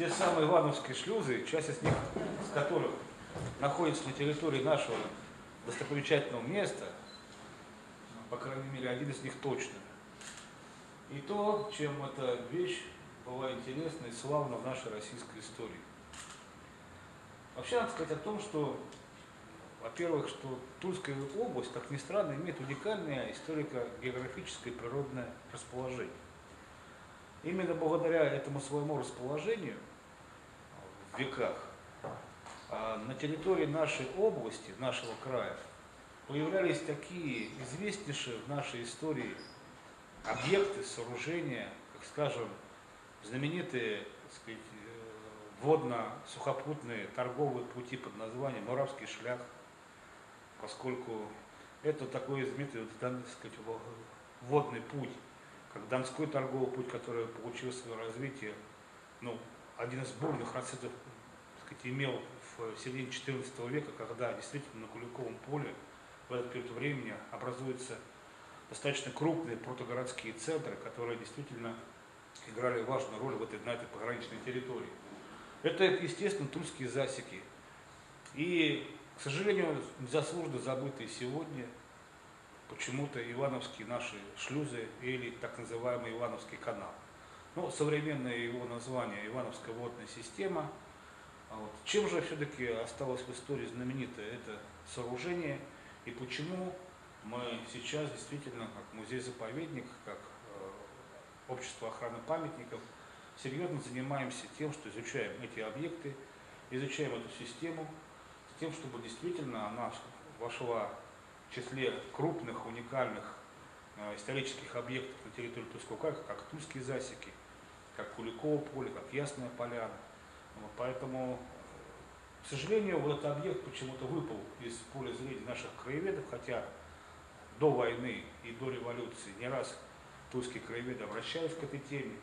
те самые Ивановские шлюзы, часть из них, из которых находится на территории нашего достопримечательного места, по крайней мере, один из них точно. И то, чем эта вещь была интересна и славна в нашей российской истории. Вообще надо сказать о том, что, во-первых, что Тульская область, как ни странно, имеет уникальное историко-географическое природное расположение. Именно благодаря этому своему расположению веках. А, на территории нашей области, нашего края, появлялись такие известнейшие в нашей истории объекты, сооружения, как скажем, знаменитые сказать, э, водно-сухопутные торговые пути под названием Муравский шлях, поскольку это такой знаменитый так сказать, водный путь, как Донской торговый путь, который получил свое развитие, ну, один из бурных расцветов сказать, имел в середине XIV века, когда действительно на Куликовом поле в этот период времени образуются достаточно крупные протогородские центры, которые действительно играли важную роль в этой, на этой пограничной территории. Это, естественно, тульские засеки. И, к сожалению, незаслуженно забытые сегодня почему-то ивановские наши шлюзы или так называемый Ивановский канал. Ну, современное его название Ивановская водная система. А вот. Чем же все-таки осталось в истории знаменитое это сооружение и почему мы сейчас действительно, как музей-заповедник, как э, общество охраны памятников, серьезно занимаемся тем, что изучаем эти объекты, изучаем эту систему, с тем, чтобы действительно она вошла в числе крупных, уникальных э, исторических объектов на территории Тульского как Тульские засеки, как Куликово поле, как Ясная поляна. Вот, поэтому, к сожалению, вот этот объект почему-то выпал из поля зрения наших краеведов, хотя до войны и до революции не раз тульские краеведы обращались к этой теме.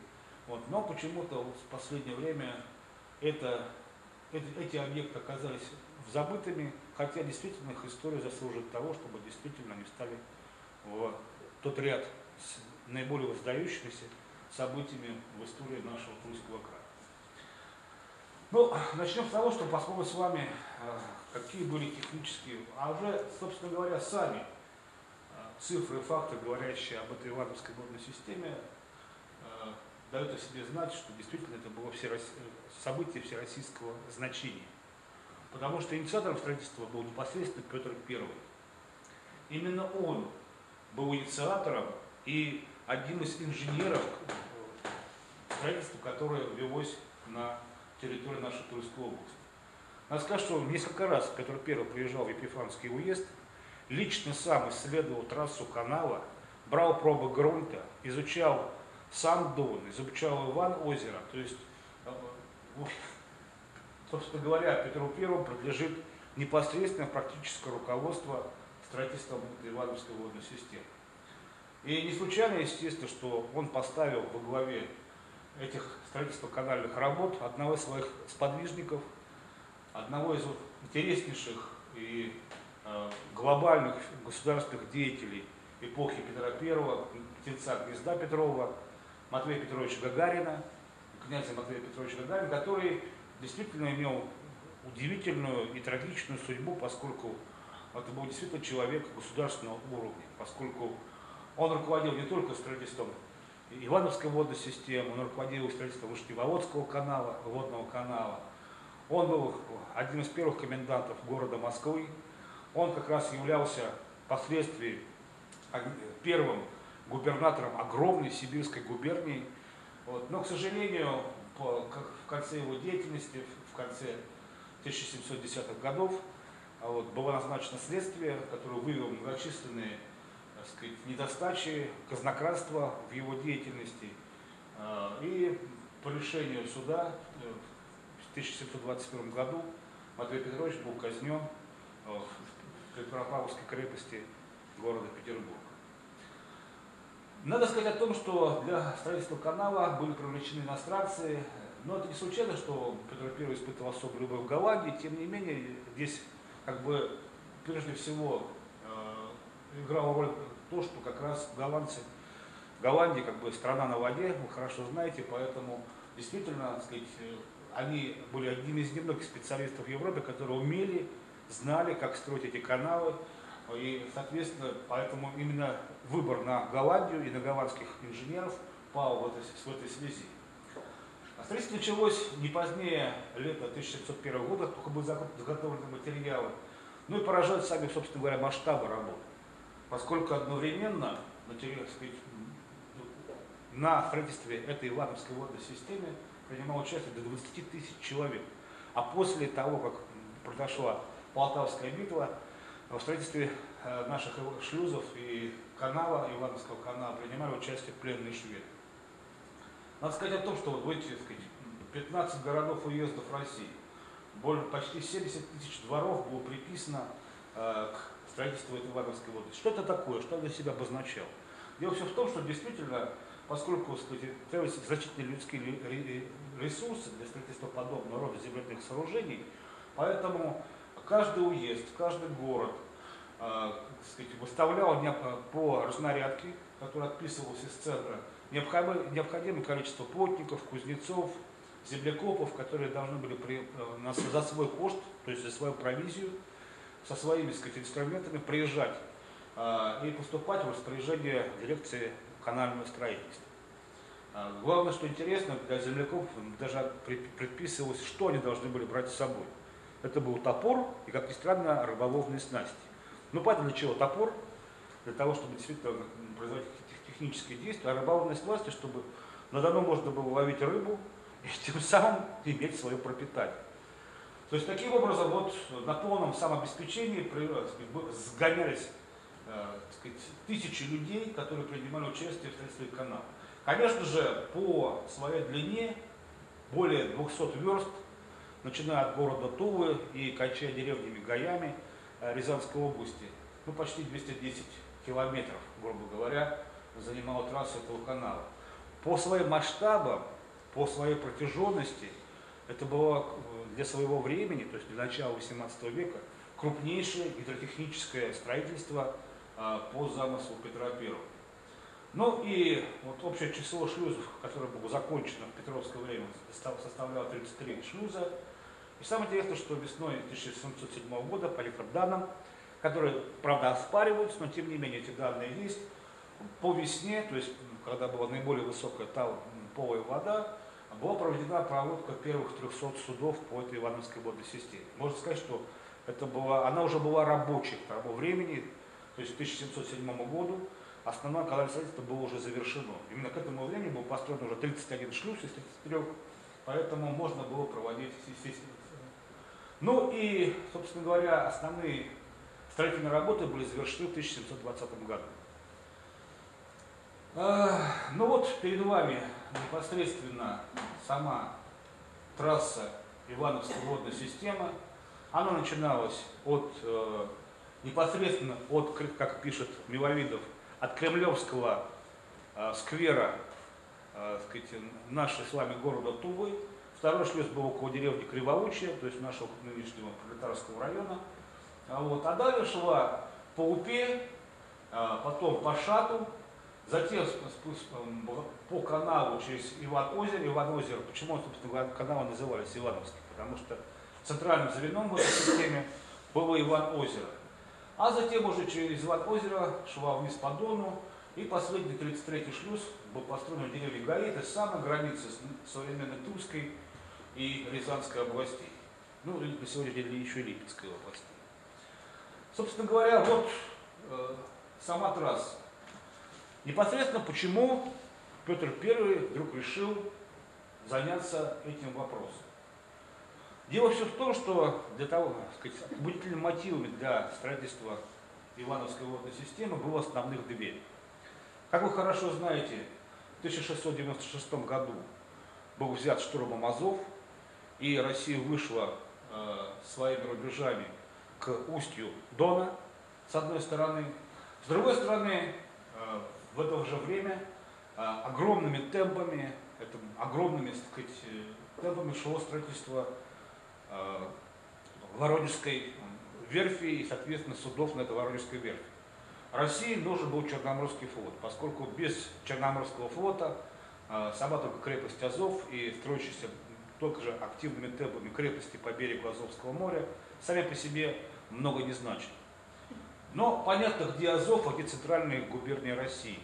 Вот, но почему-то в последнее время это, эти, эти объекты оказались забытыми, хотя действительно их история заслуживает того, чтобы действительно они стали в тот ряд наиболее воздающимися событиями в истории нашего Тульского края. Ну, начнем с того, что посмотрим с вами, э, какие были технические, а уже, собственно говоря, сами э, цифры и факты, говорящие об этой Ивановской горной системе, э, дают о себе знать, что действительно это было событие всероссийского значения. Потому что инициатором строительства был непосредственно Петр I. Именно он был инициатором и одним из инженеров строительства, которое велось на территории нашей Тульской области. Надо сказать, что несколько раз Петр I приезжал в Епифанский уезд, лично сам исследовал трассу канала, брал пробы грунта, изучал сам Дон, изучал Иван озеро. То есть, э, собственно говоря, Петру Первому принадлежит непосредственно практическое руководство строительством Ивановской водной системы. И не случайно, естественно, что он поставил во главе этих строительства канальных работ одного из своих сподвижников, одного из интереснейших и э, глобальных государственных деятелей эпохи Петра I, птенца Гнезда Петрова, Матвея Петровича Гагарина, князя Матвея Петровича Гагарина, который действительно имел удивительную и трагичную судьбу, поскольку это был действительно человек государственного уровня, поскольку он руководил не только строительством Ивановской водной системы, он руководил строительством Вышневолодского канала, водного канала. Он был одним из первых комендантов города Москвы. Он как раз являлся впоследствии первым губернатором огромной сибирской губернии. Вот. Но, к сожалению, по, как в конце его деятельности, в конце 1710-х годов, а вот, было назначено следствие, которое вывело многочисленные сказать, недостачи, казнократства в его деятельности. А, и по решению суда э, в 1721 году Матвей Петрович был казнен э, в Петропавловской крепости города Петербурга. Надо сказать о том, что для строительства канала были привлечены иностранцы, но это не случайно, что Петр I испытывал особую любовь в Голландии, тем не менее здесь как бы прежде всего э, играла роль то, что как раз голландцы, Голландия как бы страна на воде, вы хорошо знаете, поэтому действительно, так сказать, они были одними из немногих специалистов в Европе, которые умели, знали, как строить эти каналы. И, соответственно, поэтому именно выбор на Голландию и на голландских инженеров пал в этой, в этой связи. А строительство началось не позднее лета 1701 года, только были заготовлены материалы. Ну и поражают сами, собственно говоря, масштабы работы. Поскольку одновременно на, сказать, на строительстве этой Ивановской водной системы принимало участие до 20 тысяч человек. А после того, как произошла Полтавская битва, в строительстве э, наших шлюзов и канала, Ивановского канала, принимали участие пленные шведы. Надо сказать о том, что вот эти сказать, 15 городов уездов России, более, почти 70 тысяч дворов было приписано э, к строительству этой Ивановской воды. Что это такое, что для себя обозначало? Дело все в том, что действительно поскольку сказать, требуются значительные людские ресурсы для строительства подобного рода земляных сооружений, поэтому каждый уезд, каждый город э, сказать, выставлял по разнарядке, которая отписывалась из центра, необходимое, необходимое количество плотников, кузнецов, землекопов, которые должны были при, э, за свой кошт, то есть за свою провизию, со своими сказать, инструментами приезжать э, и поступать в распоряжение дирекции канального строительства. А, главное, что интересно, для земляков даже предписывалось, что они должны были брать с собой. Это был топор и, как ни странно, рыболовные снасти. Ну, понятно, для чего топор? Для того, чтобы действительно производить технические действия, а рыболовные снасти, чтобы на Дону можно было ловить рыбу и тем самым иметь свое пропитание. То есть таким образом вот на полном самообеспечении сгонялись э, сказать, тысячи людей, которые принимали участие в строительстве канала. Конечно же, по своей длине более 200 верст, начиная от города Тувы и кончая деревнями Гаями э, Рязанской области, ну почти 210 километров, грубо говоря, занимала трасса этого канала. По своим масштабам, по своей протяженности, это было э, для своего времени, то есть для начала 18 века, крупнейшее гидротехническое строительство а, по замыслу Петра I. Ну и вот общее число шлюзов, которое было закончено в Петровское время, составляло 33 шлюза. И самое интересное, что весной 1707 года, по некоторым данным, которые, правда, оспариваются, но тем не менее эти данные есть, по весне, то есть когда была наиболее высокая полая вода, была проведена проводка первых 300 судов по этой Ивановской водной системе. Можно сказать, что это была, она уже была рабочей к тому времени, то есть к 1707 году основное канальное строительство было уже завершено. Именно к этому времени был построен уже 31 шлюз из 33, поэтому можно было проводить естественно. Ну и, собственно говоря, основные строительные работы были завершены в 1720 году. Ну вот перед вами непосредственно сама трасса Ивановской водной системы. Она начиналась от э, непосредственно от, как пишет Миловидов, от Кремлевского э, сквера э, сказать, нашей с вами города Тувы. Второй шлюз был около деревни Кривоучья, то есть нашего нынешнего пролетарского района. А, вот. а далее шла по Упе, потом по Шату, затем по каналу через Иван-Озеро. Иван-Озеро, почему, собственно, каналы назывались Ивановский? Потому что центральным звеном в этой системе было Иван-Озеро. А затем уже через Иван-Озеро шла вниз по Дону, и последний 33-й шлюз был построен в деревне Гаи, это самая граница с современной Тульской и Рязанской областей. Ну, и на сегодняшний день еще и Липецкой области. Собственно говоря, вот э, сама трасса. Непосредственно почему Петр I вдруг решил заняться этим вопросом. Дело все в том, что для того, так сказать, побудительными мотивами для строительства Ивановской водной системы было основных две. Как вы хорошо знаете, в 1696 году был взят штурмом Азов, и Россия вышла э, своими рубежами к устью Дона, с одной стороны. С другой стороны, э, в это же время э, огромными темпами, это, огромными так сказать, э, темпами шло строительство Э, Воронежской верфи и, соответственно, судов на этой Воронежской верфи. России нужен был Черноморский флот, поскольку без Черноморского флота э, сама только крепость Азов и строящийся только же активными темпами крепости по берегу Азовского моря, сами по себе много не значат. Но понятно, где Азов, а где центральные губернии России.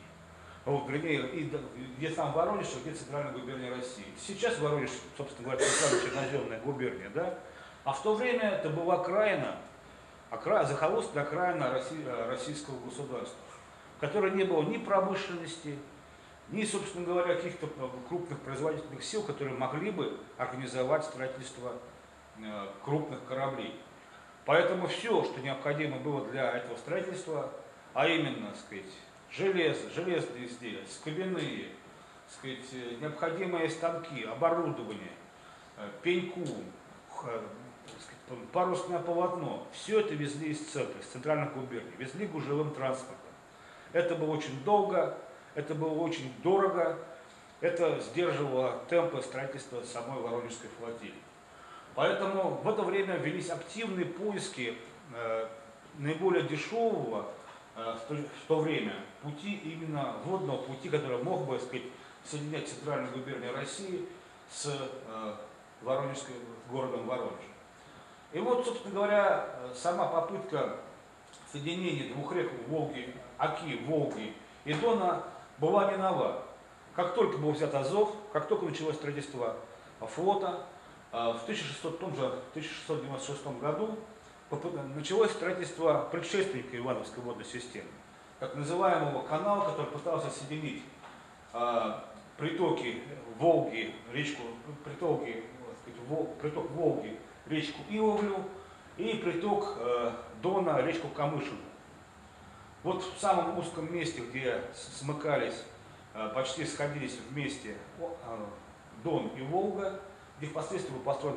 Вот, вернее, и, где сам Воронеж, а где центральная губерния России. Сейчас Воронеж, собственно говоря, центральная черноземная губерния, да? А в то время это была окраина, окра... захолустная окраина России, э, российского государства, в которой не было ни промышленности, ни, собственно говоря, каких-то э, крупных производительных сил, которые могли бы организовать строительство э, крупных кораблей. Поэтому все, что необходимо было для этого строительства, а именно, так сказать, железо, железные изделия, скобяные, сказать, необходимые станки, оборудование, пеньку, парусное полотно, все это везли из центра, из центральных губерний, везли гужевым транспортом. Это было очень долго, это было очень дорого, это сдерживало темпы строительства самой Воронежской флотилии. Поэтому в это время велись активные поиски э, наиболее дешевого э, в то время пути, именно водного пути, который мог бы сказать, соединять центральную губернию России с э, Воронежской, городом Воронеж. И вот, собственно говоря, сама попытка соединения двух рек Волги, Оки, Волги и Дона была не нова. Как только был взят Азов, как только началось строительство флота, в 1600, том же 1696 году началось строительство предшественника Ивановской водной системы, так называемого канала, который пытался соединить а, притоки Волги, речку, притоки, сказать, приток Волги речку Ивовлю и приток э, Дона, речку Камышину. Вот в самом узком месте, где смыкались, э, почти сходились вместе э, Дон и Волга, где впоследствии был построен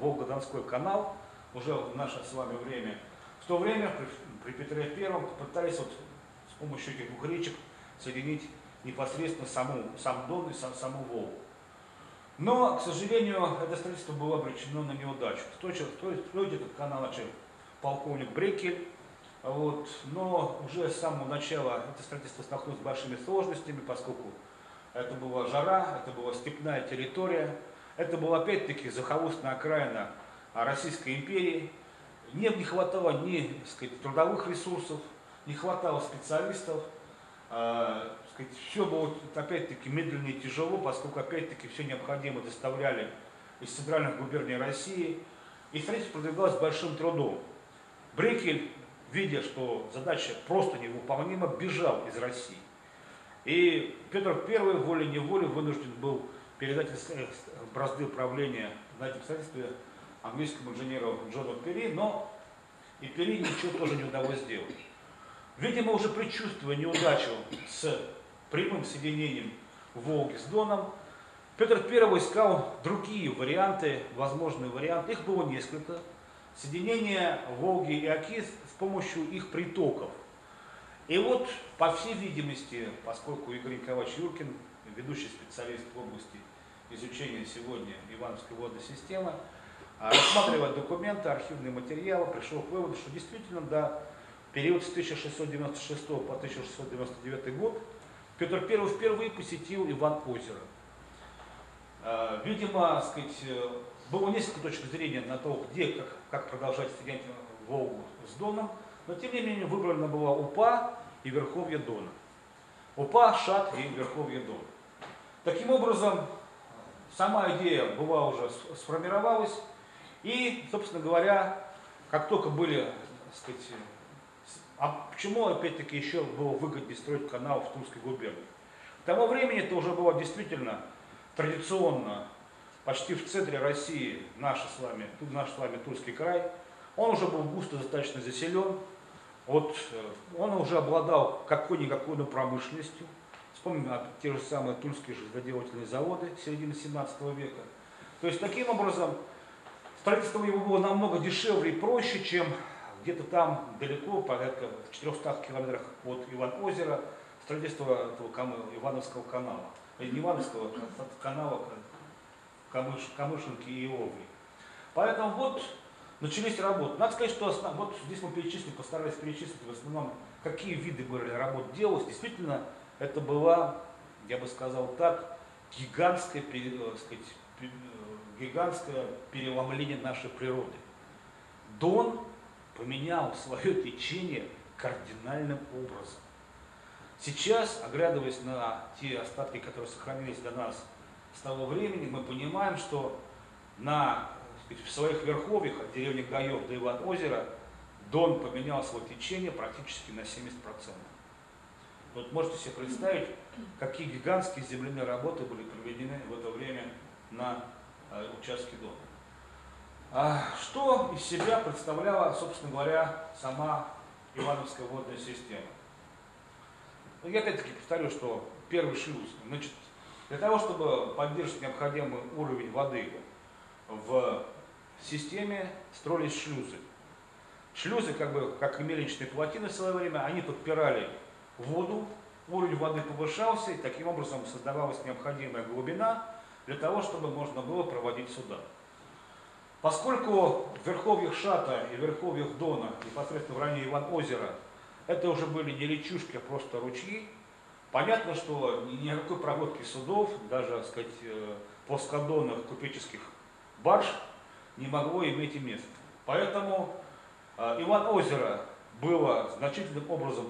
Волго-Донской канал, уже в наше с вами время. В то время при, Петре Первом пытались вот с помощью этих двух речек соединить непосредственно саму, сам Дон и сам, саму Волгу. Но, к сожалению, это строительство было обречено на неудачу. Строить этот канал начал полковник Брекель, вот, но уже с самого начала это строительство столкнулось с большими сложностями, поскольку это была жара, это была степная территория, это была опять-таки захолустная окраина Российской империи. Не, не хватало ни сказать, трудовых ресурсов, не хватало специалистов, а, сказать, все было опять-таки медленно и тяжело, поскольку опять-таки все необходимое доставляли из центральных губерний России. И строительство продвигалось большим трудом. Брекель, видя, что задача просто невыполнима, бежал из России. И Петр I волей-неволей вынужден был передать бразды управления на этом строительстве английскому инженеру Джону Перри, но и Перри ничего тоже не удалось сделать. Видимо, уже предчувствуя неудачу с прямым соединением Волги с Доном, Петр I искал другие варианты, возможные варианты, их было несколько. Соединение Волги и Оки с помощью их притоков. И вот, по всей видимости, поскольку Игорь Николаевич Юркин, ведущий специалист в области изучения сегодня Ивановской водной системы, а, рассматривая документы, архивные материалы, пришел к выводу, что действительно, да, период с 1696 по 1699 год Петр I впервые посетил Иван Озеро. А, видимо, сказать, было несколько точек зрения на то, где, как, как продолжать соединять Волгу с Доном, но тем не менее выбрана была Упа и Верховье Дона. Упа, Шат и Верховье Дона. Таким образом, сама идея была уже сформировалась, и, собственно говоря, как только были, так сказать, а почему, опять-таки, еще было выгоднее строить канал в Тульской губернии? К тому времени это уже было действительно традиционно, почти в центре России, наш с вами, наш с вами Тульский край. Он уже был густо достаточно заселен. Вот, э, он уже обладал какой-никакой промышленностью. Вспомним те же самые тульские железоделательные заводы середины 17 века. То есть таким образом строительство его было намного дешевле и проще, чем где-то там далеко, порядка в 400 километрах от Иван-озера, строительство этого Ивановского канала. Не Ивановского, а канала Камыш, Камышинки и Овли. Поэтому вот начались работы. Надо сказать, что основ... вот здесь мы перечислили, постарались перечислить в основном, какие виды были работ делалось. Действительно, это была, я бы сказал так, гигантская, э, сказать, э, гигантское переломление нашей природы. Дон поменял свое течение кардинальным образом. Сейчас, оглядываясь на те остатки, которые сохранились до нас с того времени, мы понимаем, что на, сказать, в своих верховьях от деревни Гаев до Иван-озера Дон поменял свое течение практически на 70%. Вот можете себе представить, какие гигантские земляные работы были проведены в это время на э, участке Дона. А что из себя представляла, собственно говоря, сама Ивановская водная система? Ну, я опять-таки повторю, что первый шлюз, значит, для того, чтобы поддерживать необходимый уровень воды в системе, строились шлюзы. Шлюзы, как бы, как и мельничные плотины в свое время, они подпирали воду, уровень воды повышался, и таким образом создавалась необходимая глубина для того, чтобы можно было проводить суда. Поскольку в верховьях Шата и верховьях Дона, непосредственно в районе Иван-озера, это уже были не речушки, а просто ручьи, понятно, что никакой проводки судов, даже, так сказать, э, плоскодонных купеческих барж не могло иметь и места. Поэтому э, Иван-озеро было значительным образом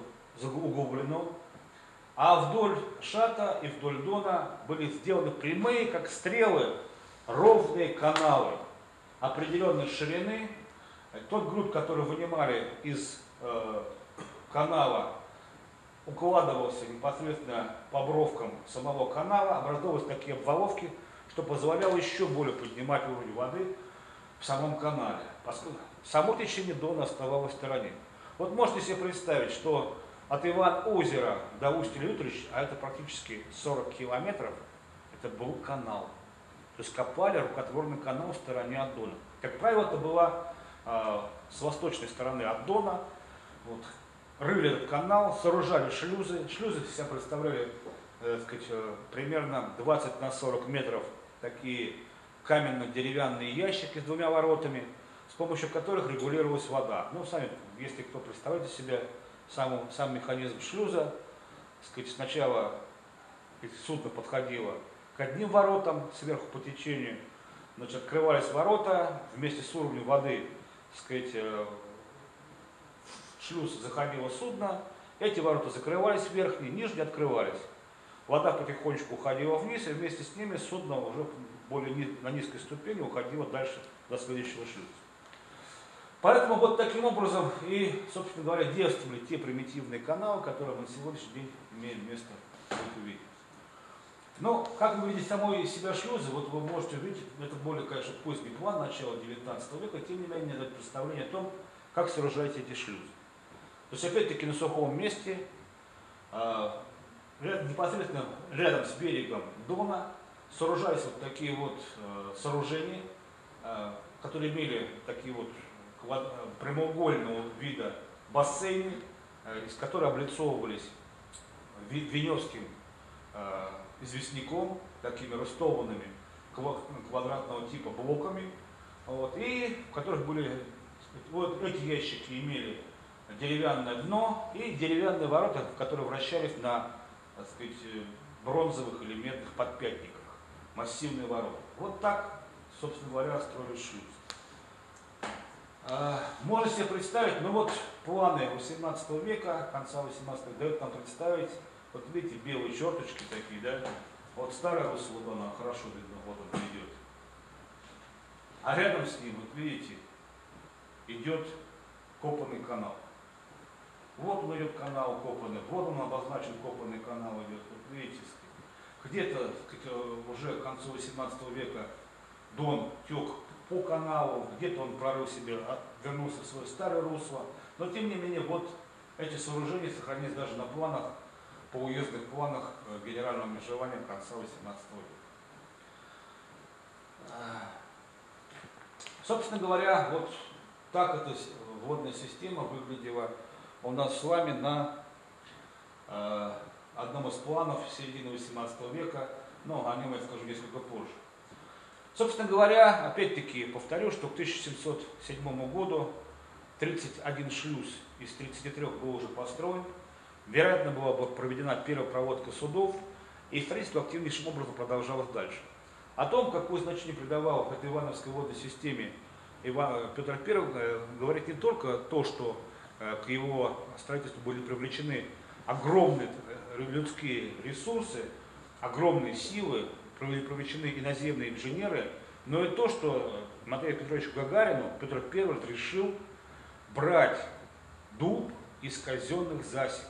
углублено, а вдоль Шата и вдоль Дона были сделаны прямые, как стрелы, ровные каналы определенной ширины. Тот груд, который вынимали из э, канала, укладывался непосредственно по бровкам самого канала, образовывались такие обваловки, что позволяло еще более поднимать уровень воды в самом канале. Поскольку само течение Дона оставалось в стороне. Вот можете себе представить, что от Иван-озера до устья Лютрич, а это практически 40 километров, это был канал. То есть копали рукотворный канал в стороне от Дона. Как правило, это была э, с восточной стороны от Дона. Вот, рыли этот канал, сооружали шлюзы. Шлюзы себя представляли э, сказать, э, примерно 20 на 40 метров такие каменно-деревянные ящики с двумя воротами, с помощью которых регулировалась вода. Ну, сами, если кто представляете себе сам, сам механизм шлюза. Сказать, сначала судно подходило к одним воротам сверху по течению, значит, открывались ворота, вместе с уровнем воды сказать, э, в шлюз заходило судно, эти ворота закрывались верхние, нижние открывались. Вода потихонечку уходила вниз, и вместе с ними судно уже более на низкой ступени уходило дальше до следующего шлюза. Поэтому вот таким образом и, собственно говоря, действовали те примитивные каналы, которые мы сегодняшний день имеем место увидеть. Но, как вы видите, самой себя шлюзы, вот вы можете увидеть, это более, конечно, поздний план начала 19 века, тем не менее, это представление о том, как сооружаются эти шлюзы. То есть, опять-таки, на сухом месте, э, непосредственно рядом с берегом Дона, сооружались вот такие вот э, сооружения, э, которые имели такие вот прямоугольного вида бассейны, э, из которых облицовывались веневским э, известняком, такими растованными квадратного типа блоками, вот, и в которых были, вот эти ящики имели деревянное дно и деревянные ворота, которые вращались на так сказать, бронзовых или медных подпятниках, массивные ворота. Вот так, собственно говоря, строили шлюз. А, можно себе представить, ну вот планы 18 века, конца 18 века нам представить, вот видите, белые черточки такие, да, вот старая русло хорошо видно, вот он идет. А рядом с ним, вот видите, идет копанный канал. Вот он идет канал копанный, вот он обозначен копанный канал идет, вот видите, где-то уже к концу 18 века Дон тек по каналу, где-то он прорыл себе, вернулся в свое старое русло. Но тем не менее, вот эти сооружения сохранились даже на планах, по уездных планах э, генерального межевания конца 18 века. Собственно говоря, вот так эта водная система выглядела у нас с вами на э, одном из планов середины 18 века, но о нем я скажу несколько позже. Собственно говоря, опять-таки повторю, что к 1707 году 31 шлюз из 33 был уже построен. Вероятно, была бы проведена первая проводка судов, и строительство активнейшим образом продолжалось дальше. О том, какое значение придавал этой Ивановской водной системе Иван, Петр I, говорит не только то, что к его строительству были привлечены огромные людские ресурсы, огромные силы, привлечены иноземные инженеры, но и то, что Матвею Петровичу Гагарину Петр I решил брать дуб из казенных засек.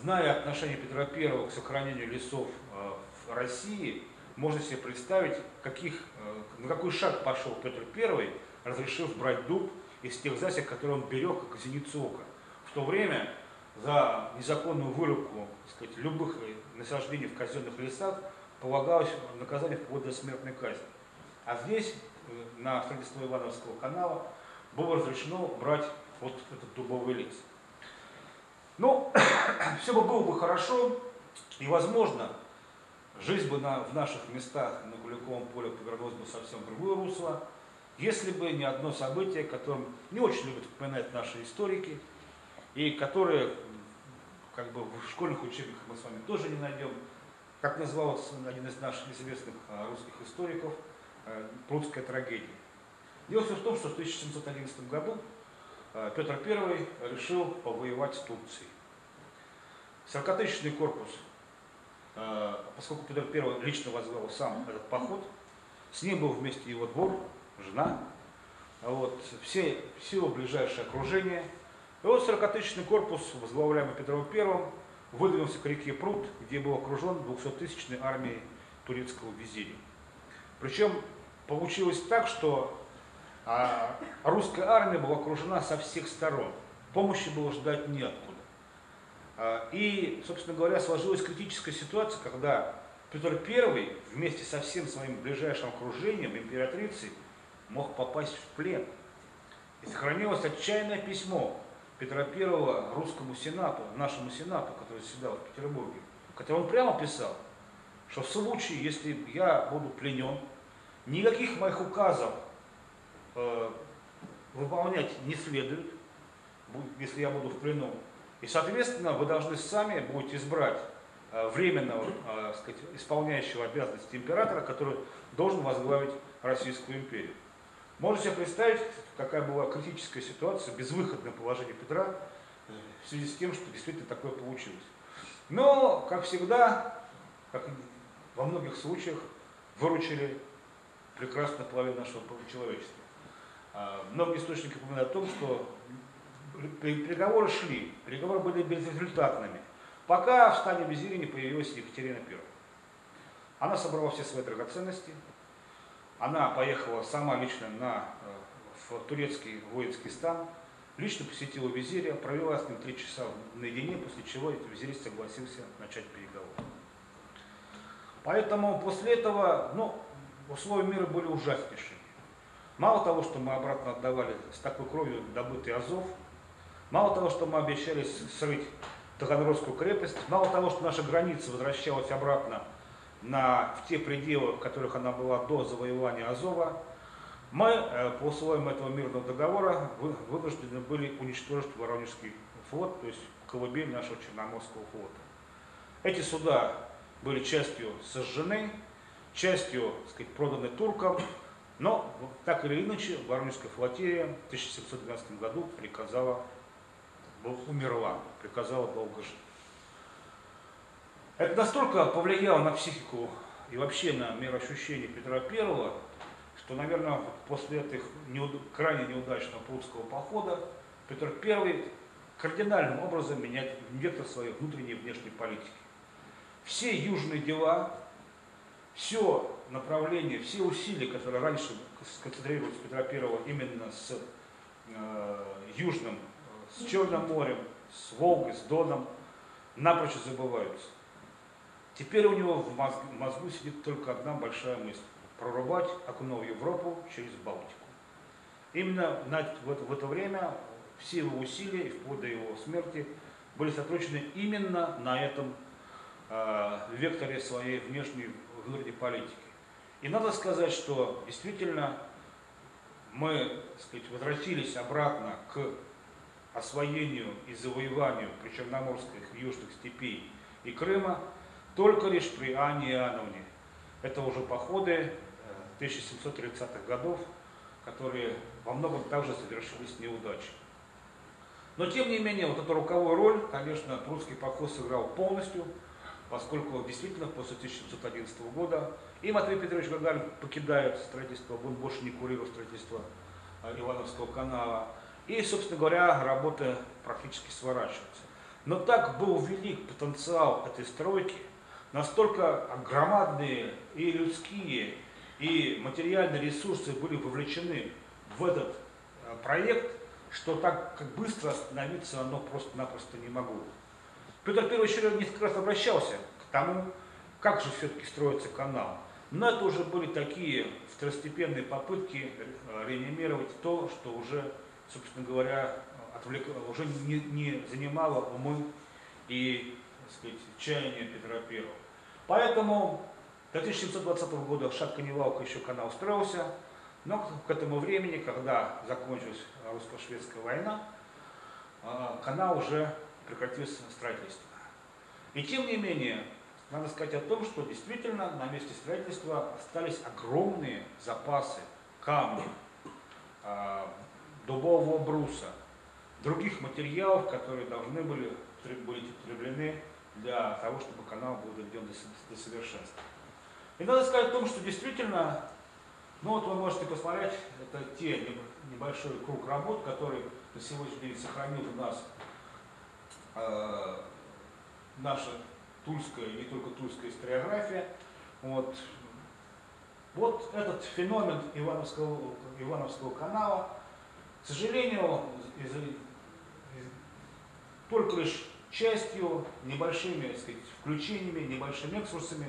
Зная отношение Петра I к сохранению лесов э, в России, можно себе представить, каких, э, на какой шаг пошел Петр I, разрешив брать дуб из тех засек, которые он берег как зеницу. В то время за незаконную вырубку сказать, любых насаждений в казенных лесах полагалось наказание вплоть до смертной казни. А здесь, э, на строительство Ивановского канала, было разрешено брать вот этот дубовый лес. Ну, все бы было бы хорошо, и возможно, жизнь бы на, в наших местах на Куликовом поле повернулась бы совсем в другое русло, если бы не одно событие, которым не очень любят упоминать наши историки, и которые как бы в школьных учебниках мы с вами тоже не найдем, как назвал один из наших известных а, русских историков, э, прудская трагедия. Дело все в том, что в 1711 году э, Петр I решил повоевать с Турцией. Сорокатысячный корпус, э, поскольку Петр I лично возглавил сам этот поход, с ним был вместе его двор, жена, вот, все, все его ближайшее окружение. И вот сорокатысячный корпус, возглавляемый Петром I, выдвинулся к реке Пруд, где был окружен 200-тысячной армией турецкого визиря. Причем получилось так, что а русская армия была окружена со всех сторон. Помощи было ждать неоткуда. А, и, собственно говоря, сложилась критическая ситуация, когда Петр I вместе со всем своим ближайшим окружением, императрицей, мог попасть в плен. И сохранилось отчаянное письмо Петра I русскому сенату, нашему сенату, который заседал в Петербурге, в котором он прямо писал, что в случае, если я буду пленен, никаких моих указов Э, выполнять не следует, если я буду в плену. И, соответственно, вы должны сами будете избрать э, временного э, сказать, исполняющего обязанности императора, который должен возглавить Российскую империю. Можете себе представить, какая была критическая ситуация, безвыходное положение Петра в связи с тем, что действительно такое получилось. Но, как всегда, как во многих случаях, выручили прекрасную половину нашего человечества. А, многие источники упоминают о том, что переговоры шли, переговоры были безрезультатными, пока в стане визиря не появилась Екатерина I. Она собрала все свои драгоценности, она поехала сама лично на, э, в турецкий воинский стан, лично посетила визиря, провела с ним три часа наедине, после чего визирь согласился начать переговоры. Поэтому после этого, ну, условия мира были ужаснейшие. Мало того, что мы обратно отдавали с такой кровью добытый Азов, мало того, что мы обещали срыть Таганрогскую крепость, мало того, что наша граница возвращалась обратно на, в те пределы, в которых она была до завоевания Азова, мы э, по условиям этого мирного договора вынуждены были уничтожить Воронежский флот, то есть колыбель нашего Черноморского флота. Эти суда были частью сожжены, частью так сказать, проданы туркам, но, так или иначе, Воронежская флотилия в 1712 году приказала, умерла, приказала долго жить. Это настолько повлияло на психику и вообще на мироощущение Петра I, что, наверное, после этих неуд... крайне неудачного прудского похода Петр I кардинальным образом меняет вектор своей внутренней и внешней политики. Все южные дела, все направление, все усилия, которые раньше сконцентрировались Петра Первого именно с э, Южным, с Черным морем, с Волгой, с Доном, напрочь забываются. Теперь у него в мозгу, сидит только одна большая мысль – прорубать окно в Европу через Балтику. Именно в, это, время все его усилия, вплоть до его смерти, были сотрудничены именно на этом э, векторе своей внешней внутренней политики. И надо сказать, что действительно мы так сказать, возвратились обратно к освоению и завоеванию причерноморских южных степей и Крыма только лишь при Анне Иоанновне, это уже походы 1730-х э, годов, которые во многом также завершились неудачей. Но тем не менее, вот эту руковую роль, конечно, прусский поход сыграл полностью, поскольку действительно после 1711 года и Матвей Петрович Гагарин покидает строительство, он больше не курирует строительство а, Ивановского канала. И, собственно говоря, работы практически сворачиваются. Но так был велик потенциал этой стройки, настолько громадные и людские, и материальные ресурсы были вовлечены в этот а, проект, что так как быстро остановиться оно просто-напросто не могло. Петр Первый еще несколько раз обращался к тому, как же все-таки строится канал. Но это уже были такие второстепенные попытки э, реанимировать то, что уже, собственно говоря, отвлек... уже не, не занимало умы и так сказать, чаяния Петра Первого. Поэтому до 1720 года шаг Коневалка еще канал строился, но к этому времени, когда закончилась русско-шведская война, э, канал уже прекратил строительство. И тем не менее, надо сказать о том, что действительно на месте строительства остались огромные запасы камня, э, дубового бруса, других материалов, которые должны были быть употреблены для того, чтобы канал был доведен до, совершенства. И надо сказать о том, что действительно, ну вот вы можете посмотреть, это те небольшой круг работ, который на сегодняшний день сохранил у нас э, наша тульская, не только тульская историография. Вот, вот этот феномен Ивановского, Ивановского канала, к сожалению, из, из, только лишь частью, небольшими так сказать, включениями, небольшими экскурсами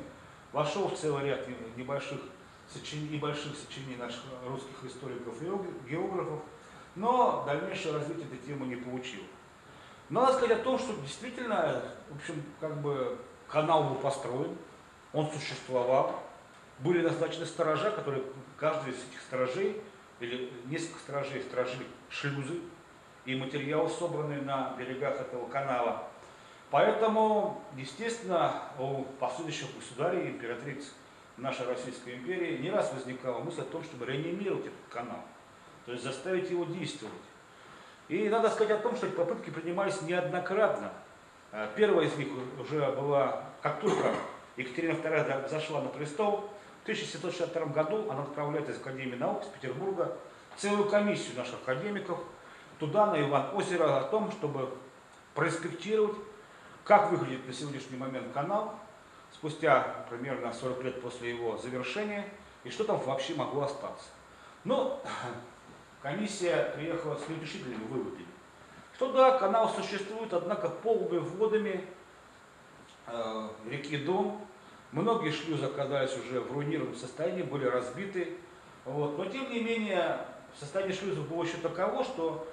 вошел в целый ряд небольших сочинений, небольших сочинений наших русских историков и географов, но дальнейшее развитие этой темы не получило. Надо сказать о том, что действительно, в общем, как бы канал был построен, он существовал, были назначены сторожа, которые каждый из этих сторожей, или несколько сторожей сторожили шлюзы и материал, собранный на берегах этого канала. Поэтому, естественно, у последующих государей, императриц нашей Российской империи не раз возникала мысль о том, чтобы реанимировать этот канал, то есть заставить его действовать. И надо сказать о том, что эти попытки принимались неоднократно. А, первая из них уже была, как только Екатерина II зашла на престол, в 1762 году она отправляет из Академии наук из Петербурга целую комиссию наших академиков туда, на Иван-Озеро, о том, чтобы проинспектировать, как выглядит на сегодняшний момент канал, спустя примерно 40 лет после его завершения, и что там вообще могло остаться. Но комиссия приехала с неутешительными выводами. Что да, канал существует, однако полными водами э, реки Дон. Многие шлюзы оказались уже в руинированном состоянии, были разбиты. Вот. Но тем не менее, состояние шлюзов было еще таково, что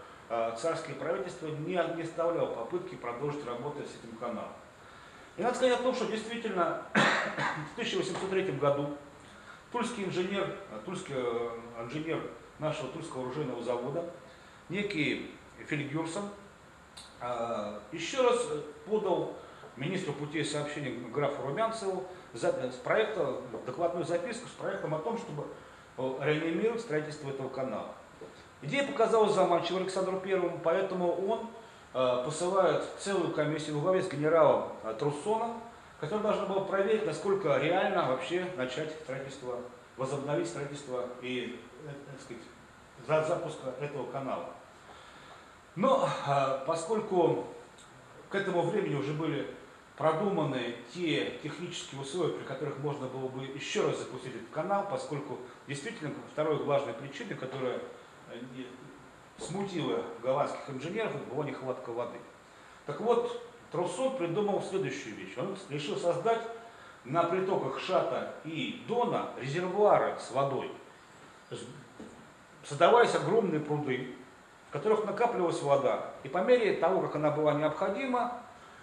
царское правительство не, не оставляло попытки продолжить работать с этим каналом. И надо сказать о том, что действительно в 1803 году тульский инженер, э, тульский э, инженер нашего Тульского оружейного завода, некий Фельгюрсон, а, еще раз подал министру путей сообщения графу Румянцеву с проекта, докладную записку с проектом о том, чтобы э, реанимировать строительство этого канала. Идея показалась заманчивой Александру Первому, поэтому он э, посылает целую комиссию в главе с генералом э, Труссоном, который должен был проверить, насколько реально вообще начать строительство, возобновить строительство и так сказать, за этого канала. Но а, поскольку к этому времени уже были продуманы те технические условия, при которых можно было бы еще раз запустить этот канал, поскольку действительно второй важной причиной, которая смутила голландских инженеров, была нехватка воды. Так вот, Труссон придумал следующую вещь. Он решил создать на притоках Шата и Дона резервуары с водой создавались огромные пруды, в которых накапливалась вода. И по мере того, как она была необходима,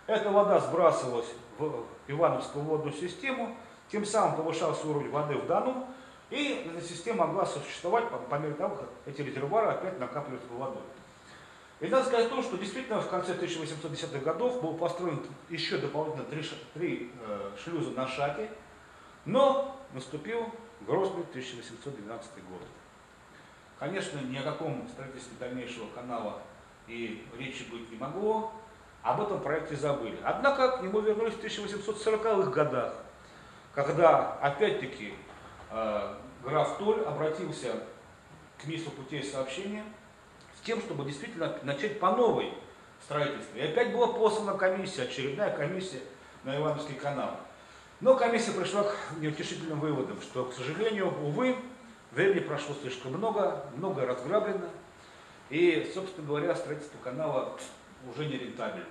эта вода сбрасывалась в Ивановскую водную систему, тем самым повышался уровень воды в Дону, и эта система могла существовать по, по мере того, как эти резервуары опять накапливались водой. И надо сказать о том, что действительно в конце 1810-х годов был построен еще дополнительно три, три э, шлюза на Шаке, но наступил грозный 1812 год. Конечно, ни о каком строительстве дальнейшего канала и речи быть не могло, об этом проекте забыли. Однако к нему вернулись в 1840-х годах, когда опять-таки граф Толь обратился к министру путей сообщения с тем, чтобы действительно начать по новой строительство. И опять была послана комиссия, очередная комиссия на Ивановский канал. Но комиссия пришла к неутешительным выводам, что, к сожалению, увы, времени прошло слишком много, много разграблено, и, собственно говоря, строительство канала уже не рентабельно.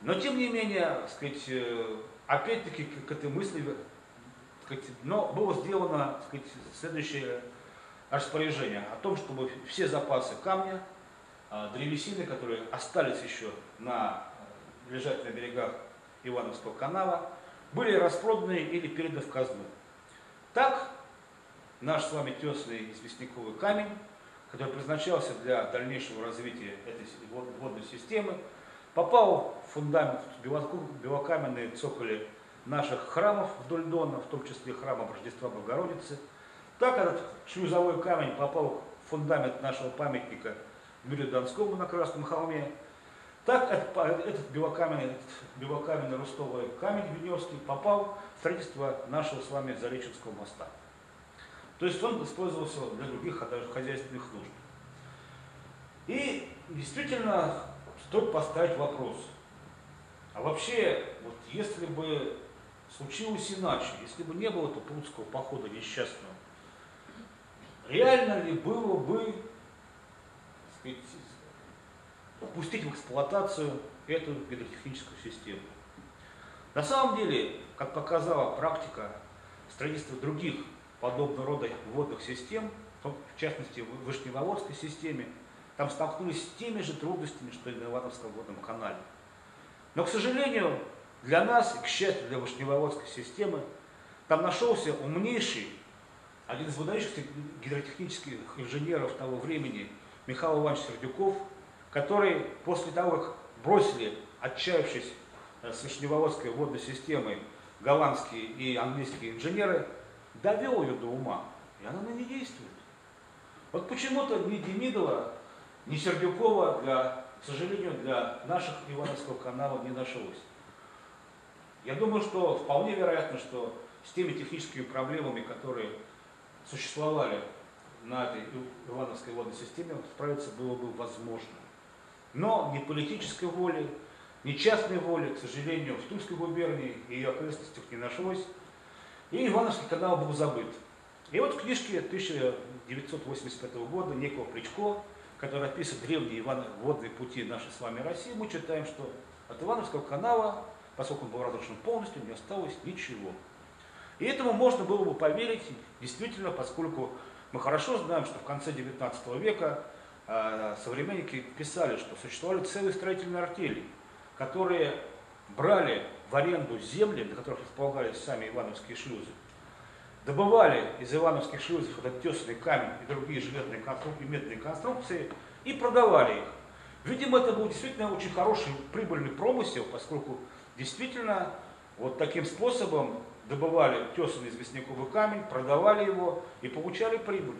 Но, тем не менее, сказать, э, опять-таки к этой мысли сказать, но было сделано сказать, следующее распоряжение о том, чтобы все запасы камня, а, древесины, которые остались еще на, э, лежать на берегах Ивановского канала, были распроданы или переданы в казну. Так наш с вами тесный известняковый камень, который предназначался для дальнейшего развития этой водной системы, попал в фундамент белокаменные цоколи наших храмов вдоль Дона, в том числе храма Рождества Богородицы. Так этот шлюзовой камень попал в фундамент нашего памятника Юрию Донскому на Красном холме. Так этот, этот белокаменный, этот белокаменный рустовый камень Веневский попал в строительство нашего с вами Зареченского моста. То есть он использовался для других хозяйственных нужд. И действительно стоит поставить вопрос. А вообще, вот если бы случилось иначе, если бы не было этого прудского похода несчастного, реально ли было бы сказать, пустить в эксплуатацию эту гидротехническую систему? На самом деле, как показала практика строительства других подобного рода водных систем, в частности в Вышневолодской системе, там столкнулись с теми же трудностями, что и на Ивановском водном канале. Но, к сожалению, для нас, к счастью для Вышневолодской системы, там нашелся умнейший, один из выдающихся гидротехнических инженеров того времени, Михаил Иванович Сердюков, который после того, как бросили, отчаявшись э, с Вышневолодской водной системой, голландские и английские инженеры, довел ее до ума, и она на не действует. Вот почему-то ни Демидова, ни Сердюкова, для, к сожалению, для наших Ивановского канала не нашлось. Я думаю, что вполне вероятно, что с теми техническими проблемами, которые существовали на этой Ивановской водной системе, справиться было бы возможно. Но ни политической воли, ни частной воли, к сожалению, в Тульской губернии и ее окрестностях не нашлось. И Ивановский канал был забыт. И вот в книжке 1985 года некого Плечко, который описывает древние водные пути нашей с вами России, мы читаем, что от Ивановского канала поскольку он был разрушен полностью, не осталось ничего. И этому можно было бы поверить, действительно, поскольку мы хорошо знаем, что в конце XIX века э, современники писали, что существовали целые строительные артели, которые брали в аренду земли, на которых располагались сами Ивановские шлюзы, добывали из Ивановских шлюзов этот тесный камень и другие железные конструкции, медные конструкции и продавали их. Видимо, это был действительно очень хороший прибыльный промысел, поскольку Действительно, вот таким способом добывали тесанный известняковый камень, продавали его и получали прибыль.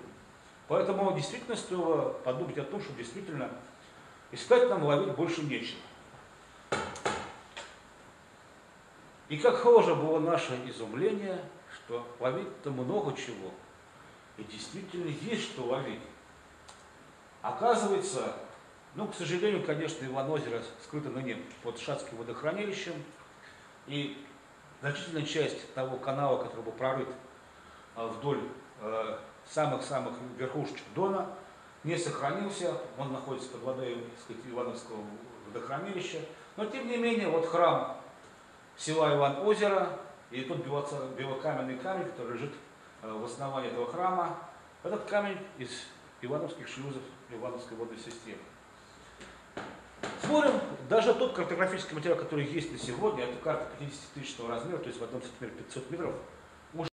Поэтому действительно стоило подумать о том, что действительно искать нам ловить больше нечего. И как хуже было наше изумление, что ловить-то много чего. И действительно есть что ловить. Оказывается, ну, к сожалению, конечно, Иван-озеро скрыто ныне под Шацким водохранилищем. И значительная часть того канала, который был прорыт а, вдоль э, самых-самых верхушечек Дона, не сохранился. Он находится под водой сказать, Ивановского водохранилища. Но, тем не менее, вот храм села Иван-озеро, и тут белокаменный камень, который лежит э, в основании этого храма, этот камень из ивановских шлюзов Ивановской водной системы. Спорим, даже тот картографический материал, который есть на сегодня, это карта 50 тысячного размера, то есть в одном сантиметре 500 метров,